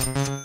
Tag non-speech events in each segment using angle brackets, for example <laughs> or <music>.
The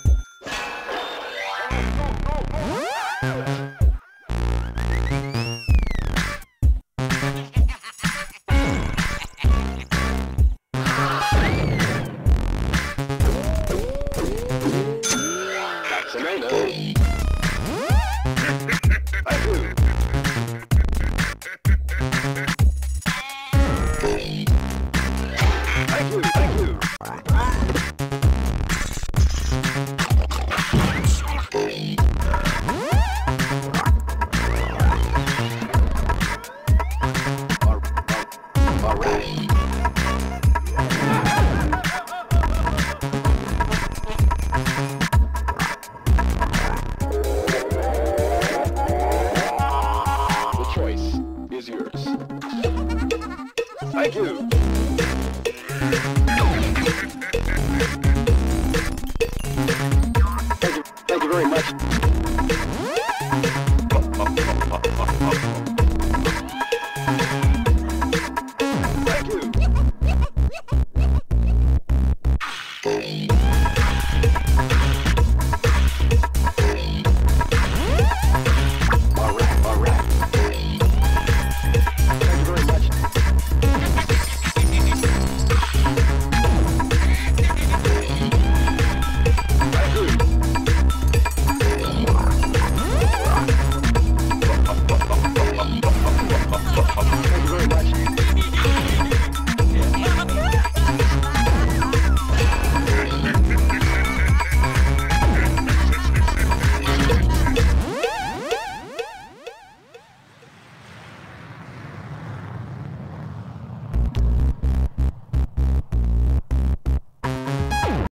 choice is yours. Thank you. Thank you, very much. <laughs>